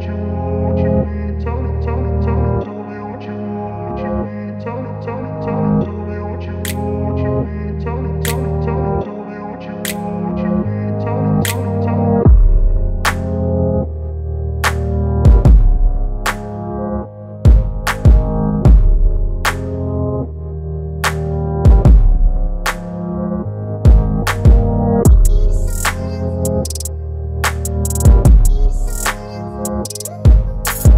you